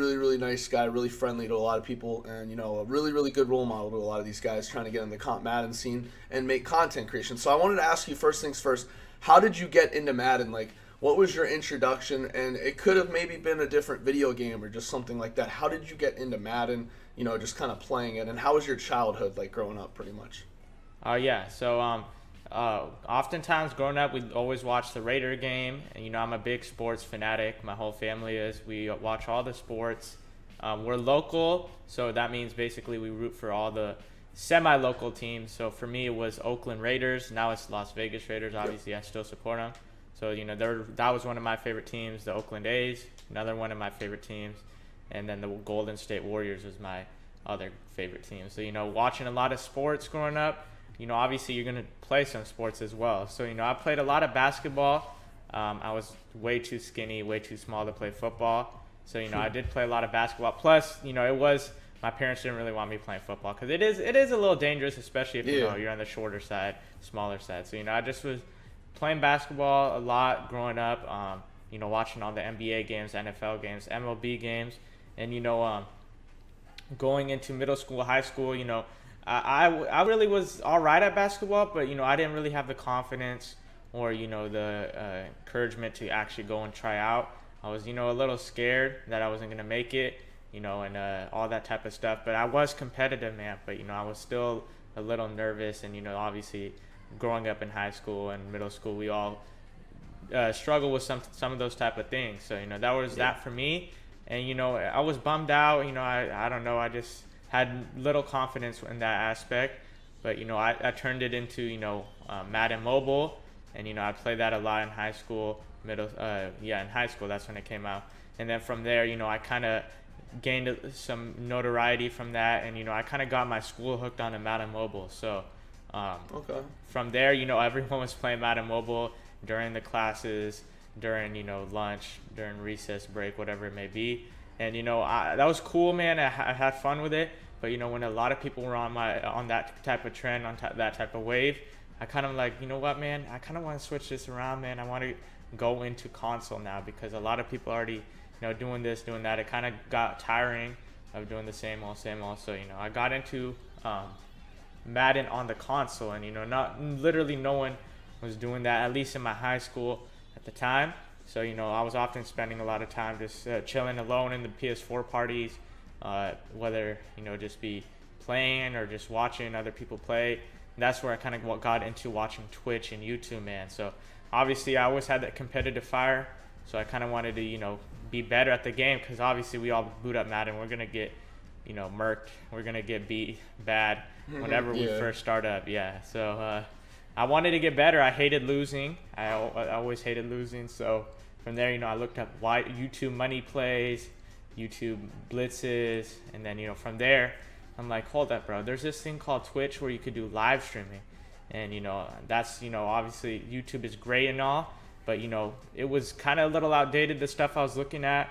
really really nice guy, really friendly to a lot of people, and you know a really really good role model to a lot of these guys trying to get in the comp Madden scene and make content creation. So I wanted to ask you first things first. How did you get into Madden? Like, what was your introduction? And it could have maybe been a different video game or just something like that. How did you get into Madden? You know, just kind of playing it. And how was your childhood like growing up, pretty much? Uh, yeah. So um, uh, oftentimes growing up, we'd always watch the Raider game. And, you know, I'm a big sports fanatic. My whole family is. We watch all the sports. Um, we're local, so that means basically we root for all the semi-local teams. So for me, it was Oakland Raiders. Now it's Las Vegas Raiders. Obviously, I still support them. So you know, that was one of my favorite teams. The Oakland A's, another one of my favorite teams, and then the Golden State Warriors was my other favorite team. So you know, watching a lot of sports growing up you know, obviously you're gonna play some sports as well. So you know, I played a lot of basketball. Um, I was way too skinny, way too small to play football. So you know, I did play a lot of basketball. Plus, you know, it was my parents didn't really want me playing football because it is it is a little dangerous, especially if you know you're on the shorter side, smaller side. So you know, I just was playing basketball a lot growing up. Um, you know, watching all the NBA games, NFL games, MLB games, and you know, um, going into middle school, high school, you know, I, I, really was all right at basketball, but you know I didn't really have the confidence or you know the uh, encouragement to actually go and try out. I was you know a little scared that I wasn't gonna make it, you know, and uh, all that type of stuff. But I was competitive, man. But you know I was still a little nervous, and you know obviously growing up in high school and middle school, we all uh, struggle with some some of those type of things. So you know that was yeah. that for me, and you know I was bummed out. You know I I don't know I just had little confidence in that aspect. But you know, I, I turned it into you know uh, Madden Mobile, and you know I played that a lot in high school, middle, uh, yeah, in high school. That's when it came out. And then from there, you know, I kind of gained some notoriety from that, and you know, I kind of got my school hooked on the Madden Mobile. So um, okay. From there, you know, everyone was playing Madden Mobile during the classes, during you know lunch, during recess break, whatever it may be and you know I, that was cool, man. I, I, had fun with it. But you know when a lot of people were on my on that type of trend, on that type of wave, I kind of like you know what, man. I kind of want to switch this around, man. I want to go into console now because a lot of people already you know doing this, doing that. It kind of got tiring of doing the same old, same old. So you know I got into um, Madden on the console, and you know not literally no one was doing that at least in my high school at the time. So, you know, I was often spending a lot of time just uh, chilling alone in the PS4 parties, uh, whether, you know, just be playing or just watching other people play. And that's where I kind of got into watching Twitch and YouTube, man. So, obviously, I always had that competitive fire. So, I kind of wanted to, you know, be better at the game because obviously we all boot up Madden. We're going to get, you know, murked. We're going to get beat bad whenever yeah. we first start up. Yeah. So, uh, I wanted to get better. I hated losing. I, I always hated losing. So from there, you know, I looked up why YouTube money plays, YouTube blitzes, and then you know from there, I'm like, hold up, bro. There's this thing called Twitch where you could do live streaming, and you know that's you know obviously YouTube is great and all, but you know it was kind of a little outdated. The stuff I was looking at,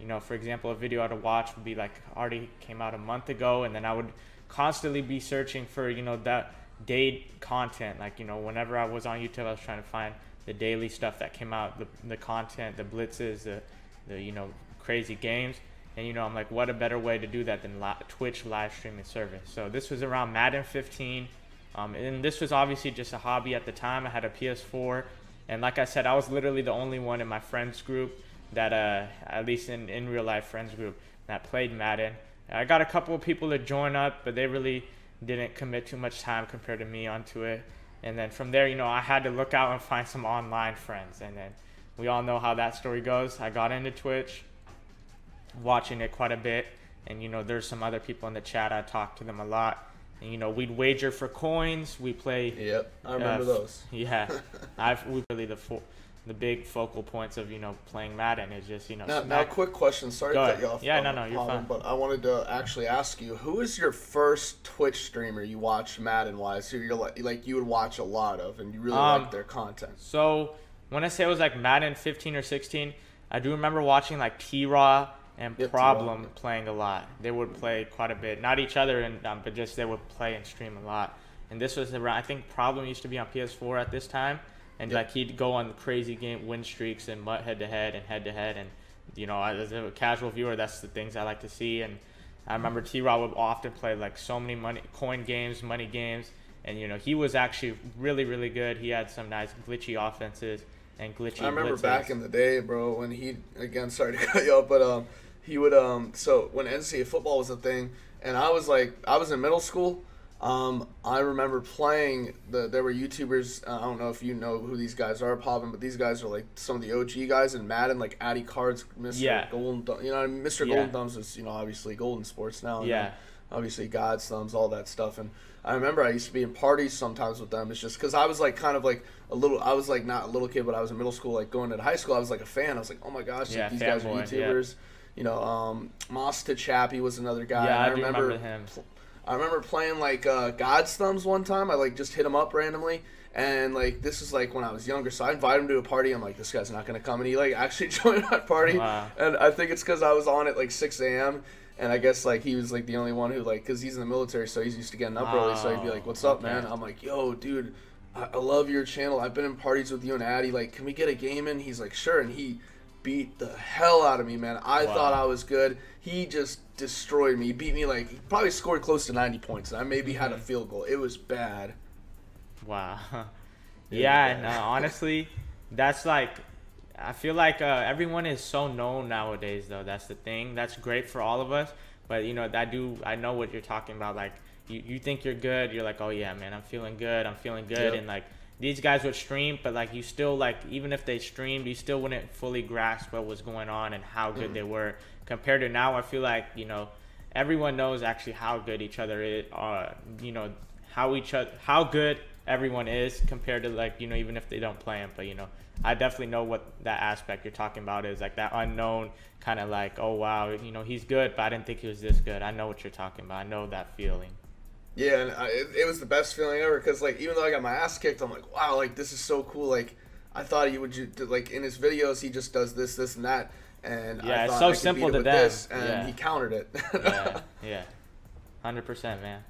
you know, for example, a video I'd watch would be like already came out a month ago, and then I would constantly be searching for you know that date content. Like you know, whenever I was on YouTube, I was trying to find the daily stuff that came out, the, the content, the blitzes, the, the you know crazy games. And you know, I'm like, what a better way to do that than li- Twitch live streaming service. So this was around Madden 15, um, and this was obviously just a hobby at the time. I had a PS4, and like I said, I was literally the only one in my friends group that, uh, at least in in real life friends group, that played Madden. I got a couple of people to join up, but they really didn't commit too much time compared to me onto it. And then from there, you know, I had to look out and find some online friends. And then we all know how that story goes. I got into Twitch, watching it quite a bit. And, you know, there's some other people in the chat. I talked to them a lot. And, you know, we'd wager for coins. We play. Yep, I remember uh, those. Yeah. I've we really the four the big focal points of you know playing Madden is just you know. Now, now quick question. Sorry Go to cut you off. Yeah, no, no, you're fine. But I wanted to actually ask you, who is your first Twitch streamer you watched Madden wise? Who you're like, like you would watch a lot of, and you really um, like their content. So when I say it was like Madden 15 or 16, I do remember watching like T Raw and yep, Problem T-Raw. playing a lot. They would play quite a bit, not each other, and um, but just they would play and stream a lot. And this was around. I think Problem used to be on PS4 at this time and yep. like he'd go on crazy game win streaks and head to head and head to head and you know, as a casual viewer, that's the things I like to see. And I remember T. Rod would often play like so many money coin games, money games, and you know he was actually really really good. He had some nice glitchy offenses and glitchy. I remember blitzes. back in the day, bro, when he again sorry to cut you off, but um he would um so when NCAA football was a thing, and I was like I was in middle school. Um, I remember playing the. There were YouTubers. Uh, I don't know if you know who these guys are, Pavan, but these guys are like some of the OG guys in Madden, like Addy Cards, Mr. Yeah. Golden. You know, I mean? Mr. Yeah. Golden Thumbs is you know obviously Golden Sports now. and Yeah. obviously God's Thumbs, all that stuff. And I remember I used to be in parties sometimes with them. It's just because I was like kind of like a little. I was like not a little kid, but I was in middle school, like going into high school. I was like a fan. I was like, oh my gosh, Yeah, these guys are fanboy, yeah. YouTubers. You know, um, Moss to Chappie was another guy. Yeah, And I do remember him. I remember playing like uh, God's Thumbs one time. I like just hit him up randomly, and like this is like when I was younger. So I invited him to a party. I'm like, this guy's not gonna come, and he like actually joined my party. Wow. And I think it's because I was on at like 6 a.m. And I guess like he was like the only one who like because he's in the military, so he's used to getting up early. So he'd be like, "What's up, okay. man?" I'm like, "Yo, dude, I, I love your channel. I've been in parties with you and Addy. Like, can we get a game in?" He's like, "Sure." And he beat the hell out of me, man. I Wow. thought I was good. He just destroyed me. He beat me like he probably scored close to 90 points, and I maybe had a Mhm. field goal. It was bad. Wow. It yeah, was and uh, honestly, that's like, I feel like uh, everyone is so known nowadays. Though that's the thing. That's great for all of us. But you know, I do. I know what you're talking about. Like, you, you think you're good. You're like, oh yeah, man, I'm feeling good. I'm feeling good. Yep. And like, these guys would stream, but like, you still like, even if they streamed, you still wouldn't fully grasp what was going on and how good Mhm. they were compared to now. I feel like you know, everyone knows actually how good each other is. Uh, you know, how each other, how good everyone is compared to like you know even if they don't play them. But you know, I definitely know what that aspect you're talking about is like that unknown kind of like oh wow you know he's good, but I didn't think he was this good. I know what you're talking about. I know that feeling. Yeah, and I, it, it was the best feeling ever because like even though I got my ass kicked, I'm like, wow, like this is so cool. Like I thought he would ju- like in his videos he just does this, this, and that, and Yeah, I it's thought so I simple to them. This, and Yeah. he countered it. Yeah, yeah, hundred percent, man.